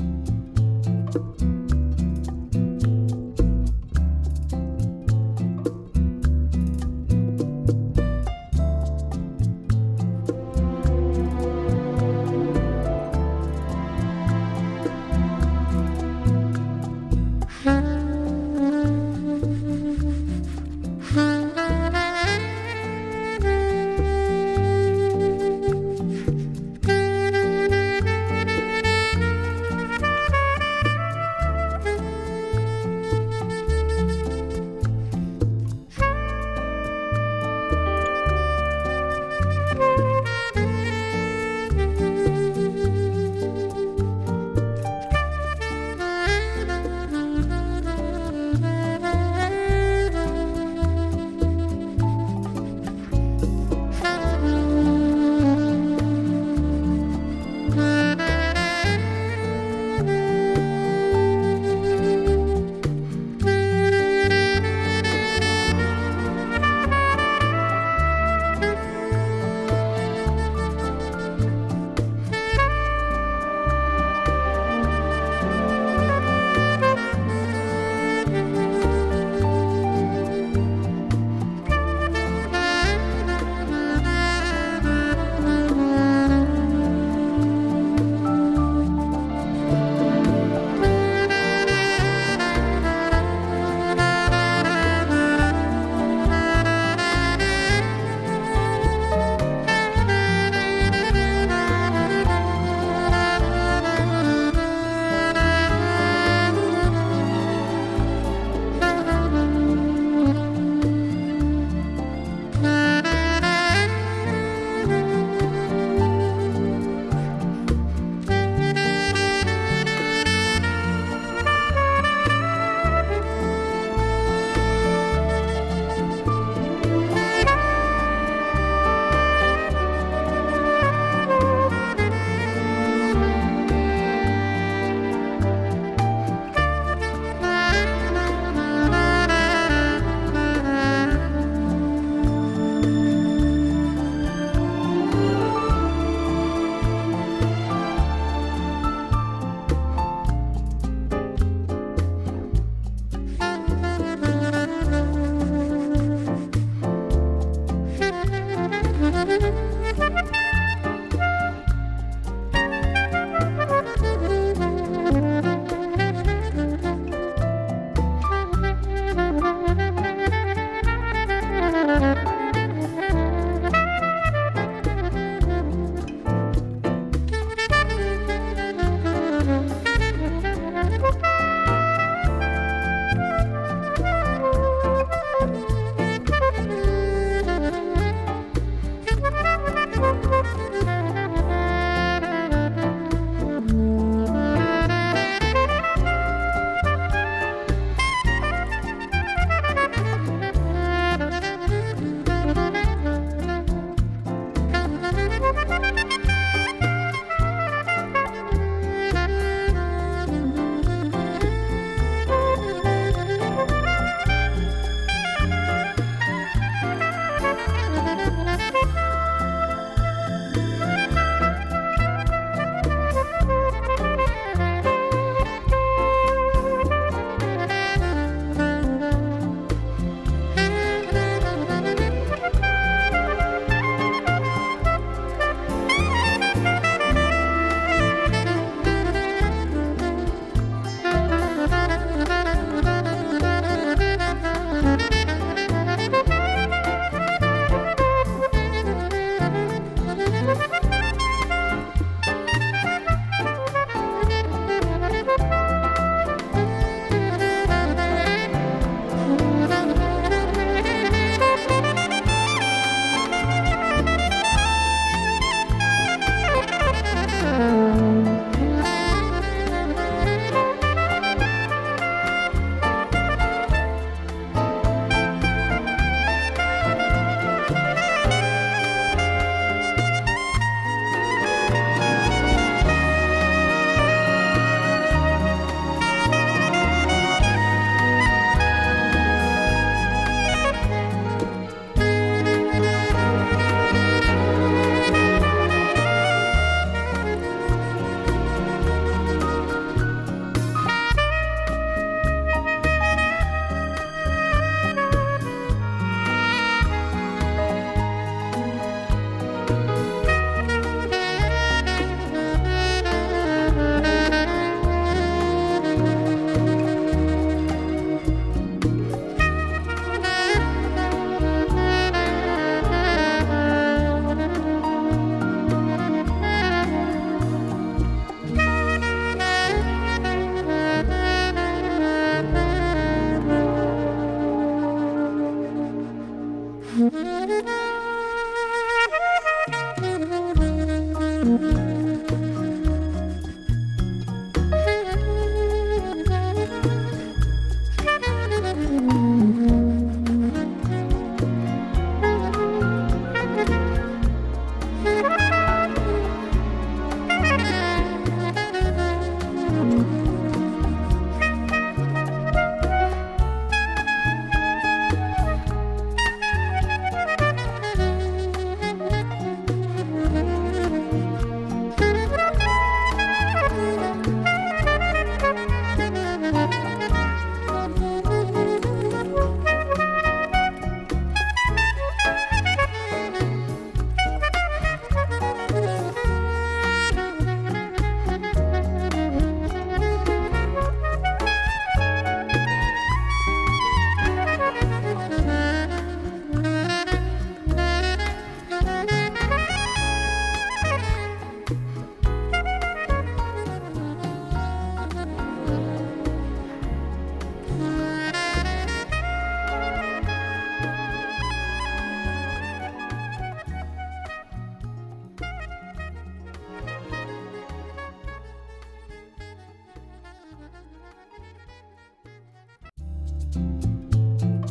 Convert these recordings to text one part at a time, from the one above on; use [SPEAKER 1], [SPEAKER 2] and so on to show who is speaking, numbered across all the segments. [SPEAKER 1] Thank you.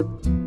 [SPEAKER 1] you